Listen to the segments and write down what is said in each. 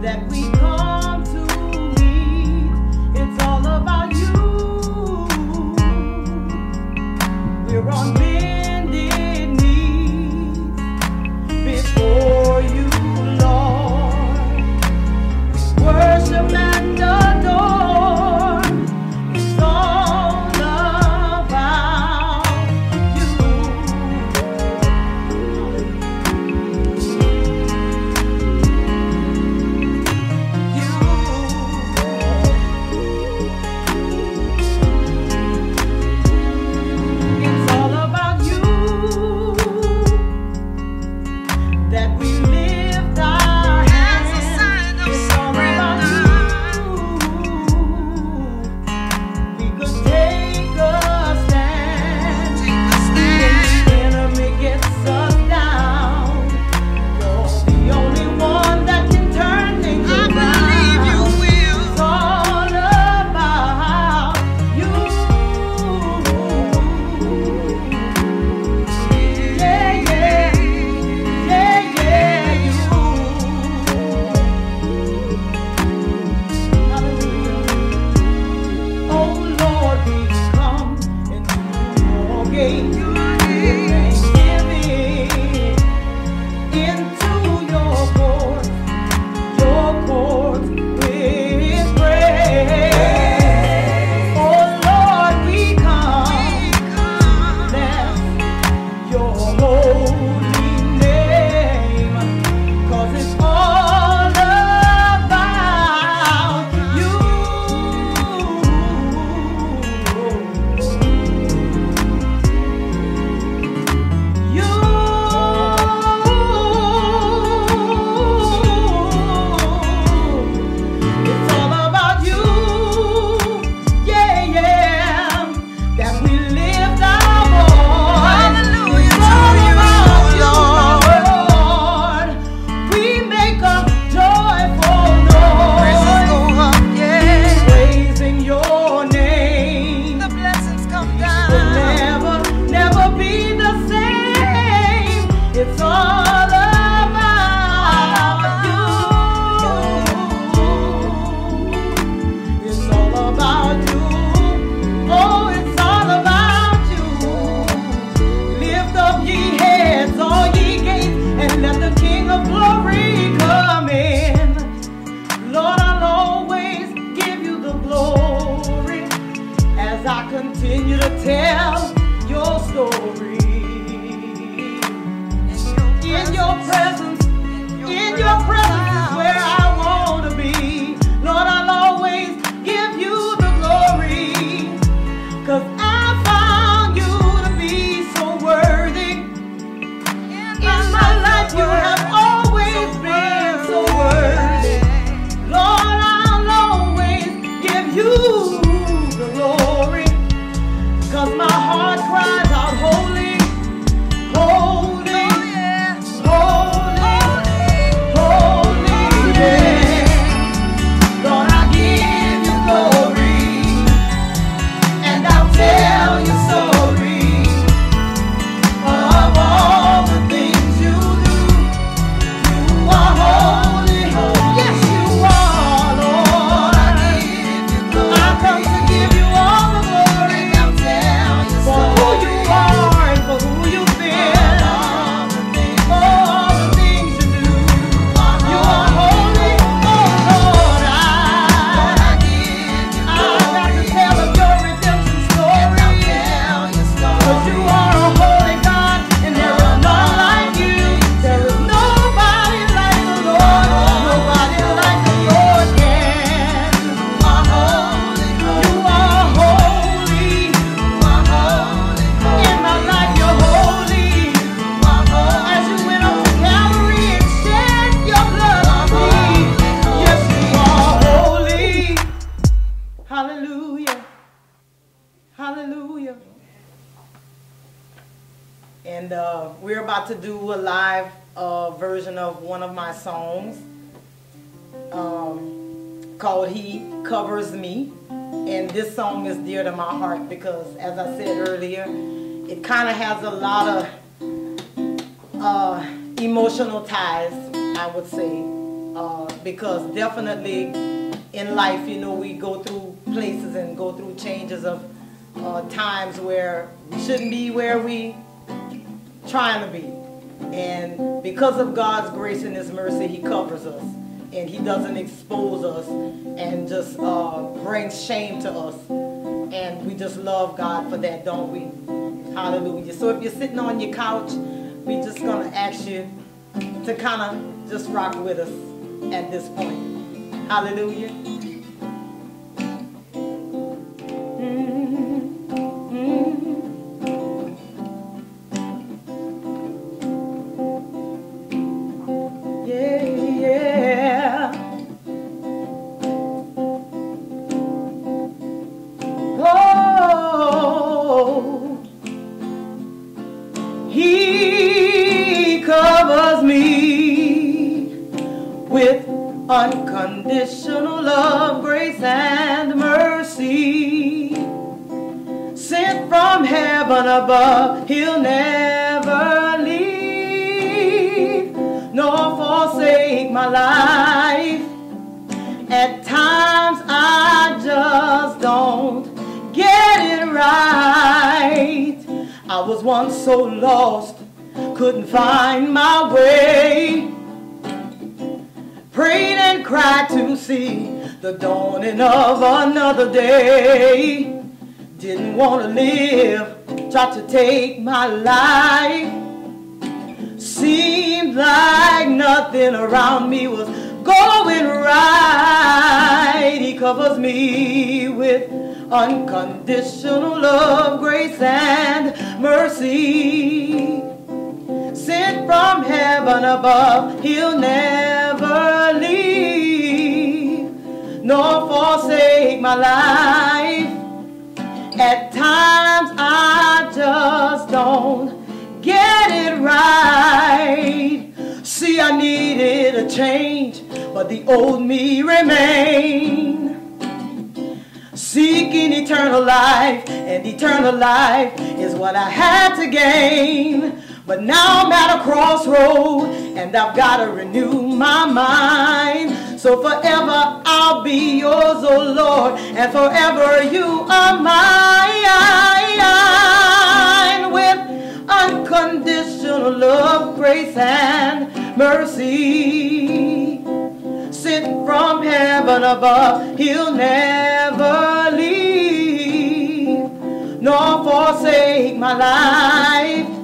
that we call. heart cries. and uh, we're about to do a live uh, version of one of my songs um, called He Covers Me. And this song is dear to my heart because, as I said earlier, it kind of has a lot of uh, emotional ties, I would say, uh, because definitely in life, you know, we go through places and go through changes of uh, times where we shouldn't be where we trying to be. And because of God's grace and His mercy, He covers us. And He doesn't expose us and just uh, brings shame to us. And we just love God for that, don't we? Hallelujah. So if you're sitting on your couch, we're just going to ask you to kind of just rock with us at this point. Hallelujah. With unconditional love, grace, and mercy. Sent from heaven above, He'll never leave nor forsake my life. At times I just don't get it right. I was once so lost, couldn't find my way. Prayed and cried to see the dawning of another day. Didn't want to live, tried to take my life. Seemed like nothing around me was going right. He covers me with unconditional love, grace, and mercy. From heaven above, he'll never leave nor forsake my life. At times I just don't get it right. See, I needed a change, but the old me remained. Seeking eternal life, and eternal life is what I had to gain. But now I'm at a crossroad, and I've got to renew my mind. So forever I'll be yours, oh Lord, and forever you are mine. With unconditional love, grace, and mercy. Sent from heaven above, he'll never leave, nor forsake my life.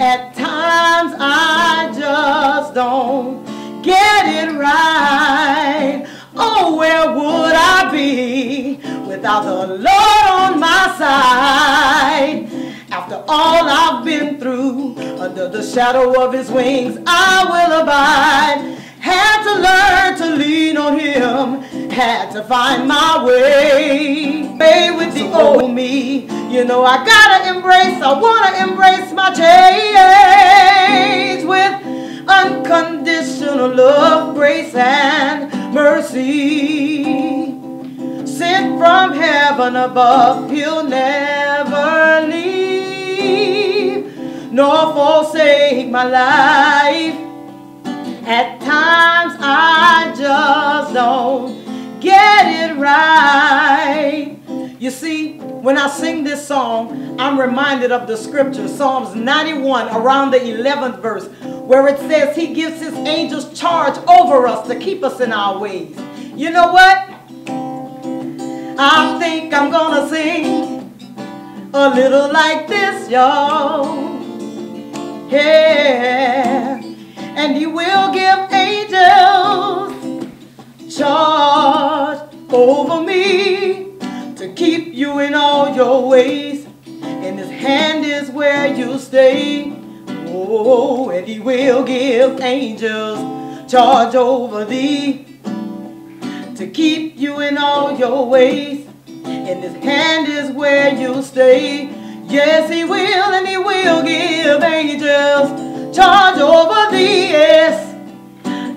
At times I just don't get it right. Oh, where would I be without the Lord on my side? After all I've been through, under the shadow of his wings, I will abide. Had to find my way. Way with the old me, you know I gotta embrace, I wanna embrace my change with unconditional love, grace, and mercy. Sent from heaven above, he'll never leave, nor forsake my life. At times I just don't get it right. You see, when I sing this song, I'm reminded of the scripture, Psalms 91, around the 11th verse, where it says he gives his angels charge over us to keep us in our ways. You know what? I think I'm gonna sing a little like this, y'all. Yeah and he will give angels charge over me to keep you in all your ways. And his hand is where you stay. Oh, and he will give angels charge over thee to keep you in all your ways. And his hand is where you stay. Yes, he will, and he will give angels charge over thee, yes,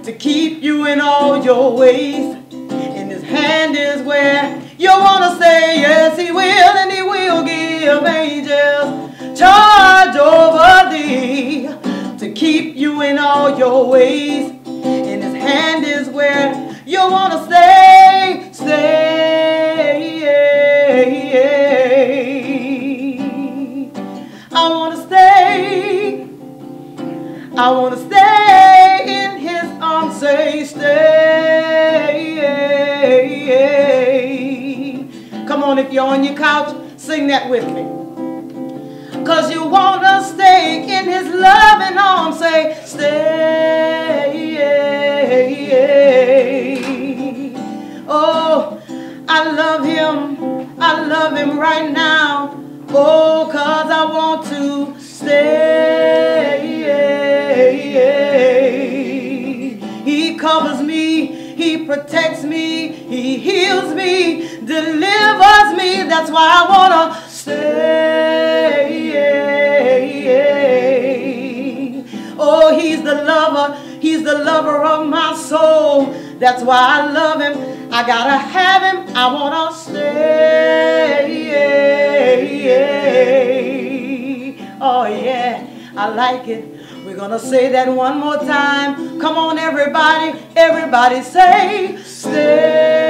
to keep you in all your ways. In his hand is where you want to stay, yes, he will, and he will give angels charge over thee to keep you in all your ways. In his hand is where you want to stay, stay. I want to stay. I want to stay you're on your couch, sing that with me. Cause you want to stay in his loving arms. Say, stay. Oh, I love him. I love him right now. Oh, cause I want to stay. He covers me, He protects me, He heals me. That's why I want to stay. Oh, He's the lover, He's the lover of my soul. That's why I love Him. I gotta have Him, I want to stay. Oh, yeah, I like it. We're to say that one more time. Come on, everybody. Everybody say, stay.